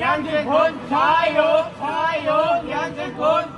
양재군 자유 자유 양재군